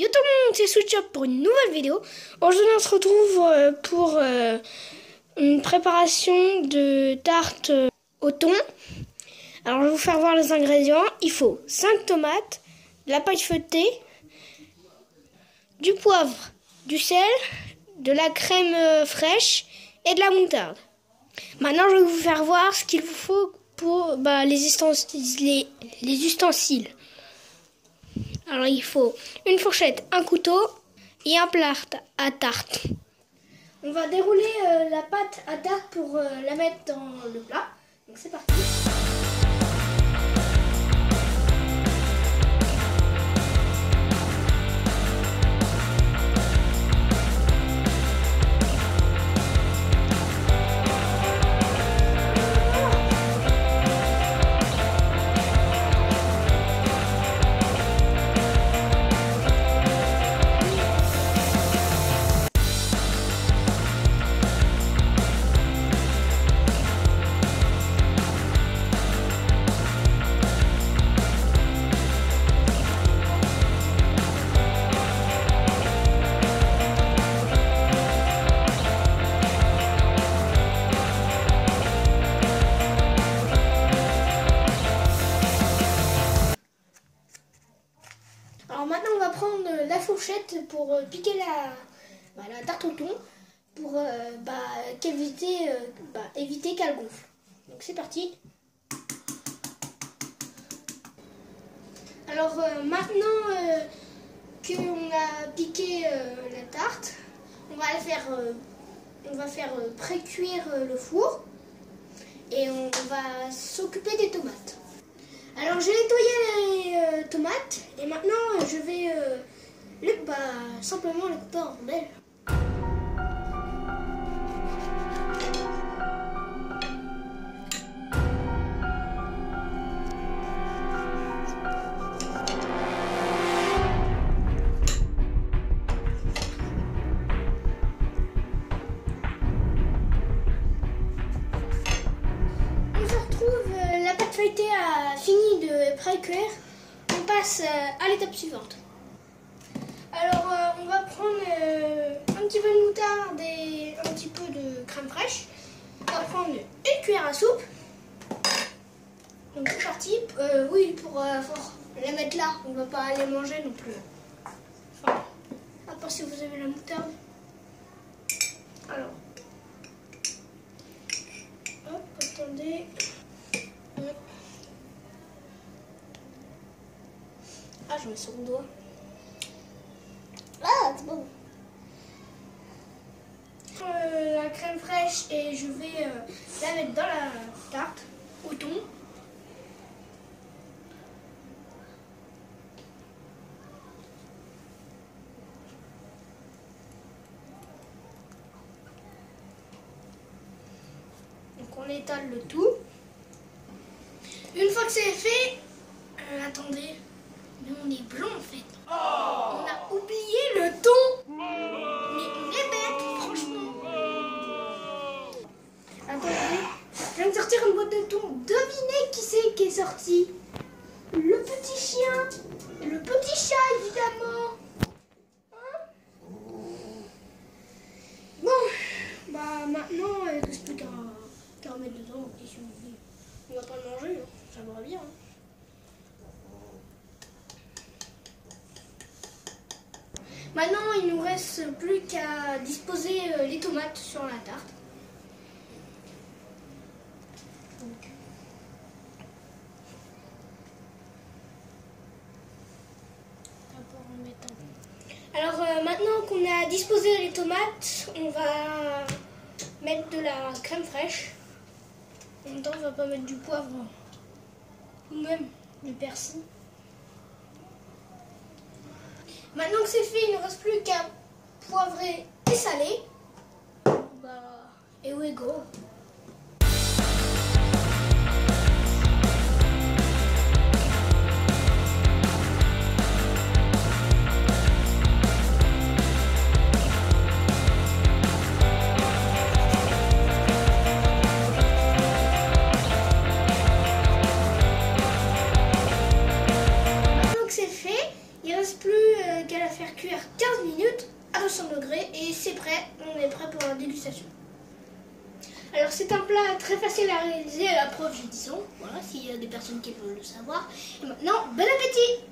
Yo tout le monde, c'est Switch pour une nouvelle vidéo. Aujourd'hui on se retrouve euh, pour euh, une préparation de tarte euh, au thon. Alors je vais vous faire voir les ingrédients. Il faut 5 tomates, de la pâte feuilletée, du poivre, du sel, de la crème fraîche et de la moutarde. Maintenant je vais vous faire voir ce qu'il vous faut pour bah, les ustensiles. Alors il faut une fourchette, un couteau et un plat à tarte. On va dérouler euh, la pâte à tarte pour euh, la mettre dans le plat. Donc c'est parti. Maintenant, on va prendre la fourchette pour euh, piquer la, bah, la tarte au thon pour euh, bah, éviter, euh, bah, éviter qu'elle gonfle. Donc c'est parti. Alors maintenant qu'on a piqué la tarte, on va faire, on va faire pré-cuire le four et on va s'occuper des tomates. Alors j'ai nettoyé les euh, et maintenant je vais euh, bah, simplement le couper en rondelles. a fini de pré-cuire, passe euh, à l'étape suivante. Alors, euh, on va prendre euh, un petit peu de moutarde et un petit peu de crème fraîche. On va prendre une cuillère à soupe. Donc, c'est parti. oui, pour, les mettre là, on va pas aller manger non plus. Enfin, à part si vous avez la moutarde. Alors, Ah, je mets sur le doigt. Ah, c'est bon. Euh, la crème fraîche et je vais euh, la mettre dans la tarte au thon. Donc on étale le tout. Une fois que c'est fait, euh, attendez. Mais on est blanc en fait. on a oublié le ton. Mais on est bête, franchement. Attendez, je viens de sortir une boîte de thon. Devinez qui c'est qui est sorti Le petit chien. Le petit chat, évidemment. Hein bon, bah maintenant, il ne reste plus qu'à mettre dedans. On va pas le manger, hein. ça va bien. Hein. Maintenant, il nous reste plus qu'à disposer euh, les tomates sur la tarte. Alors euh, maintenant qu'on a disposé les tomates, on va mettre de la crème fraîche. En même temps, on va pas mettre du poivre ou même du persil. Maintenant que c'est fait, il ne reste plus qu'à poivrer et saler. Bah, et we go? Il reste plus... Qu'à la faire cuire 15 minutes à 200 degrés et c'est prêt. On est prêt pour la dégustation. Alors c'est un plat très facile à réaliser, à la preuve j'ai 10 ans, voilà, s'il y a des personnes qui veulent le savoir. Et maintenant, bon appétit